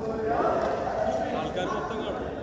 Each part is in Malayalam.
Algar Matagal.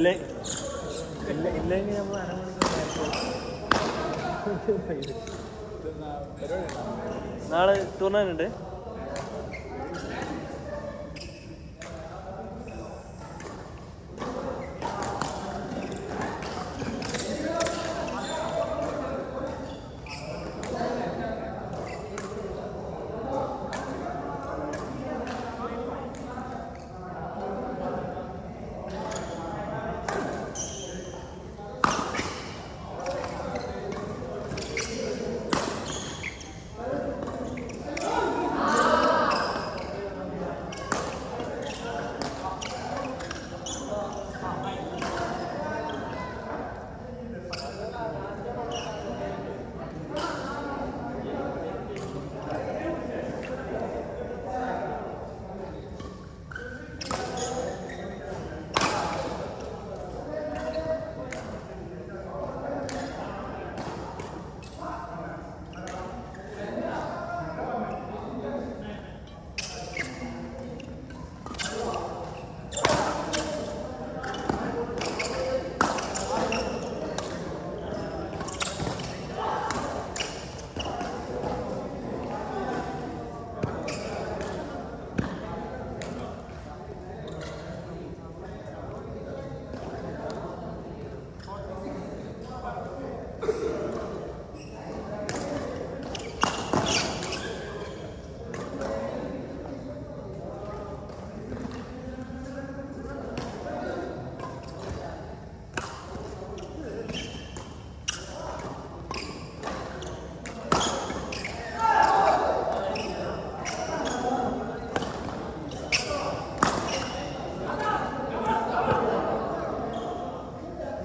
ഇല്ല? ഇല്ല ഇല്ലെങ്കിൽ നമ്മൾ അരമണിക്കൂർ നാളെ ടൂർണമെന്റ് ഉണ്ട്.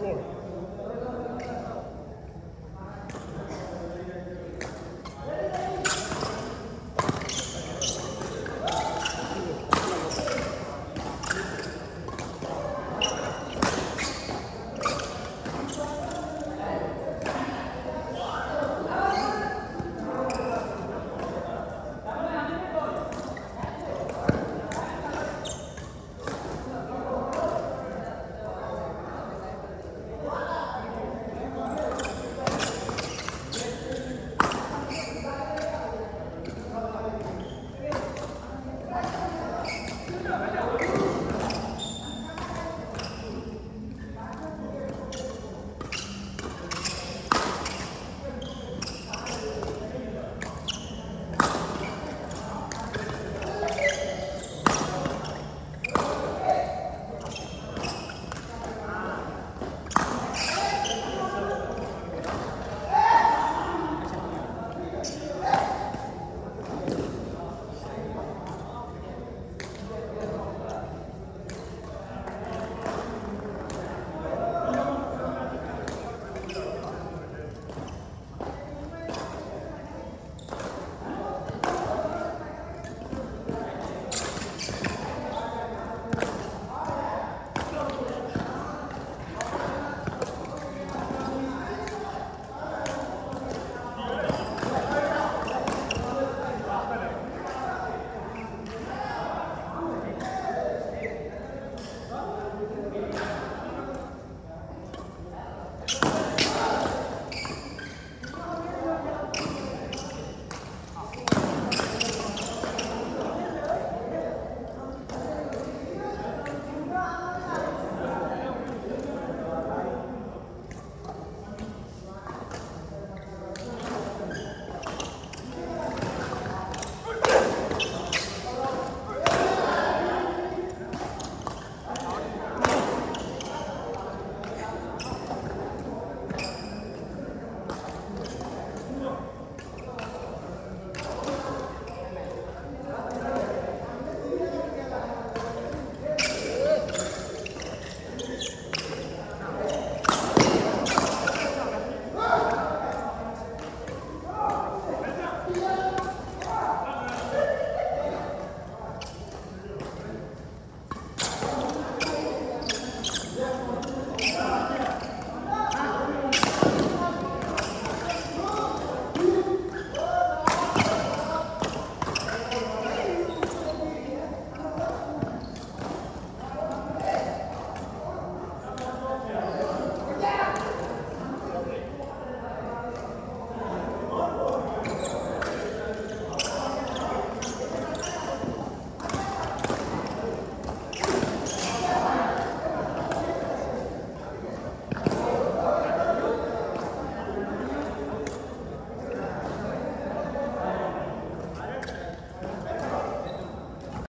floor.